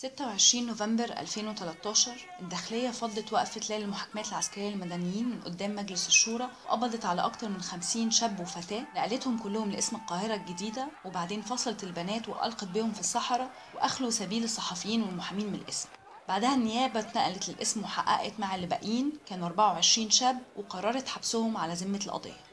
26 نوفمبر 2013 الداخلية فضت وقفة ليلة المحاكمات العسكرية للمدنيين من قدام مجلس الشورى وقبضت على أكتر من 50 شاب وفتاة نقلتهم كلهم لاسم القاهرة الجديدة وبعدين فصلت البنات وألقت بهم في الصحراء وأخلوا سبيل الصحفيين والمحامين من الاسم. بعدها النيابة اتنقلت للاسم وحققت مع اللي باقيين كانوا 24 شاب وقررت حبسهم على ذمة القضية.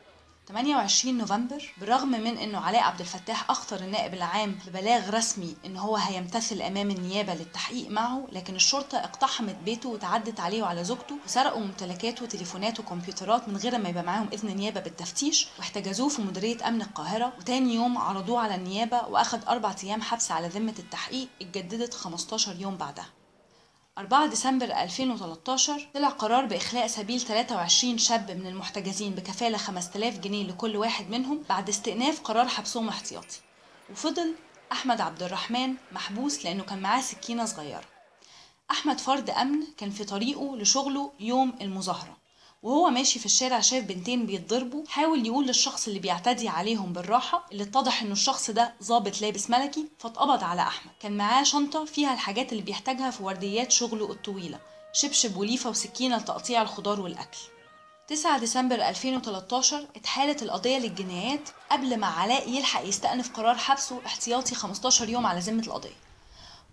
28 نوفمبر بالرغم من إنه علاء عبد الفتاح أخطر النائب العام ببلاغ رسمي إن هو هيمتثل أمام النيابة للتحقيق معه لكن الشرطة اقتحمت بيته وتعدت عليه وعلى زوجته وسرقوا ممتلكاته وتليفونات وكمبيوترات من غير ما يبقى معاهم إذن نيابة بالتفتيش واحتجزوه في مديرية أمن القاهرة وتاني يوم عرضوه على النيابة واخد أربع أيام حبس على ذمة التحقيق اتجددت 15 يوم بعدها. 4 ديسمبر 2013 طلع قرار بإخلاء سبيل 23 شاب من المحتجزين بكفالة 5000 جنيه لكل واحد منهم بعد استئناف قرار حبسهم احتياطي. وفضل أحمد عبد الرحمن محبوس لأنه كان معاه سكينة صغيرة. أحمد فرد أمن كان في طريقه لشغله يوم المظاهرة. وهو ماشي في الشارع شاف بنتين بيتضربوا حاول يقول للشخص اللي بيعتدي عليهم بالراحة اللي اتضح إنه الشخص ده ظابط لابس ملكي فاتقبض على أحمد. كان معاه شنطة فيها الحاجات اللي بيحتاجها في ورديات شغله الطويلة شبشب وليفة وسكينة لتقطيع الخضار والأكل. 9 ديسمبر 2013 اتحالت القضية للجنايات قبل ما علاء يلحق يستأنف قرار حبسه احتياطي 15 يوم على ذمة القضية.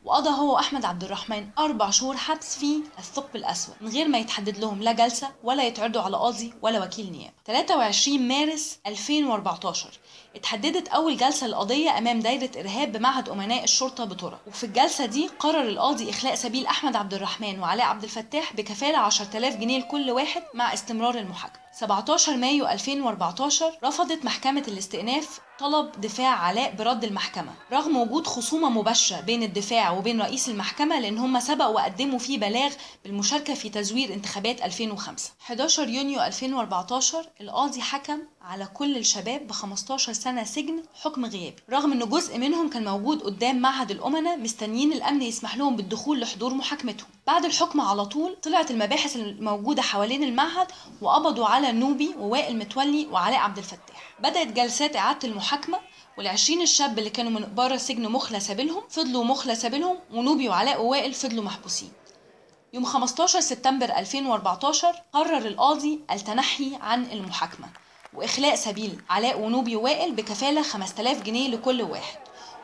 وقضى هو وأحمد عبد الرحمن أربع شهور حبس في الثقب الأسود من غير ما يتحدد لهم لا جلسة ولا يتعرضوا على قاضي ولا وكيل نيابة. 23 مارس 2014 اتحددت أول جلسة للقضية أمام دايرة إرهاب بمعهد أمناء الشرطة بطرق. وفي الجلسة دي قرر القاضي إخلاء سبيل أحمد عبد الرحمن وعلاء عبد الفتاح بكفالة 10000 جنيه لكل واحد مع استمرار المحاكمة. 17 مايو 2014 رفضت محكمة الاستئناف طلب دفاع علاء برد المحكمة رغم وجود خصومة مباشرة بين الدفاع وبين رئيس المحكمة لأن هم سبقوا وقدموا فيه بلاغ بالمشاركة في تزوير انتخابات 2005 11 يونيو 2014 القاضي حكم على كل الشباب ب 15 سنة سجن حكم غيابي رغم أن جزء منهم كان موجود قدام معهد الأمنة مستنيين الأمن يسمح لهم بالدخول لحضور محاكمتهم. بعد الحكم على طول طلعت المباحث الموجودة حوالين المعهد وقبضوا على نوبي ووائل متولي وعلاء عبد الفتاح. بدأت جلسات إعادة المحاكمة والعشرين الشاب اللي كانوا من بره السجن مخلى سبيلهم فضلوا مخلى سبيلهم ونوبي وعلاء ووائل فضلوا محبوسين. يوم 15 سبتمبر 2014 قرر القاضي التنحي عن المحاكمة وإخلاء سبيل علاء ونوبي ووائل بكفالة 5000 جنيه لكل واحد.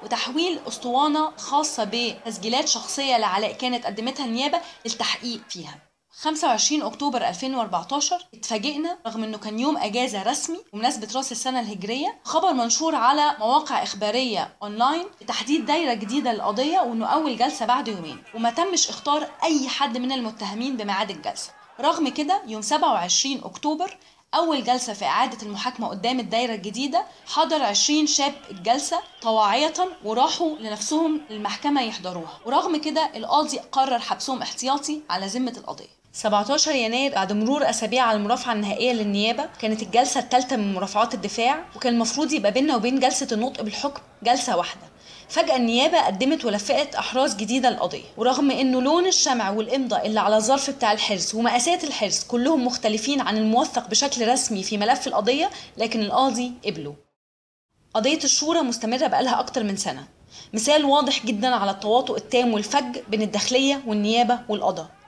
وتحويل أسطوانة خاصة بتسجيلات شخصية لعلاء كانت قدمتها النيابة للتحقيق فيها. 25 أكتوبر 2014 اتفاجئنا رغم إنه كان يوم إجازة رسمي بمناسبة رأس السنة الهجرية خبر منشور على مواقع إخبارية أونلاين بتحديد دايرة جديدة للقضية وانه اول جلسة بعد يومين وما تمش إختار أي حد من المتهمين بميعاد الجلسة. رغم كده يوم 27 أكتوبر أول جلسة في إعادة المحاكمة قدام الدايرة الجديدة حضر 20 شاب الجلسة طواعية وراحوا لنفسهم المحكمة يحضروها. ورغم كده القاضي قرر حبسهم احتياطي على ذمة القضية. 17 يناير بعد مرور أسابيع على المرافعة النهائية للنيابة كانت الجلسة الثالثه من مرافعات الدفاع وكان المفروض يبقى بيننا وبين جلسة النطق بالحكم جلسة واحدة. فجأة النيابة قدمت ولفقت أحراز جديدة للقضية. ورغم إنه لون الشمع والإمضاء اللي على الظرف بتاع الحرز ومقاسات الحرز كلهم مختلفين عن الموثق بشكل رسمي في ملف القضية لكن القاضي قبله. قضية الشورى مستمرة بقالها أكتر من سنة. مثال واضح جدا على التواطؤ التام والفج بين الداخلية والنيابة والقضاء.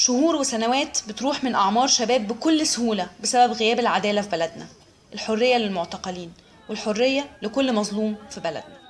شهور وسنوات بتروح من أعمار شباب بكل سهولة بسبب غياب العدالة في بلدنا. الحرية للمعتقلين والحرية لكل مظلوم في بلدنا.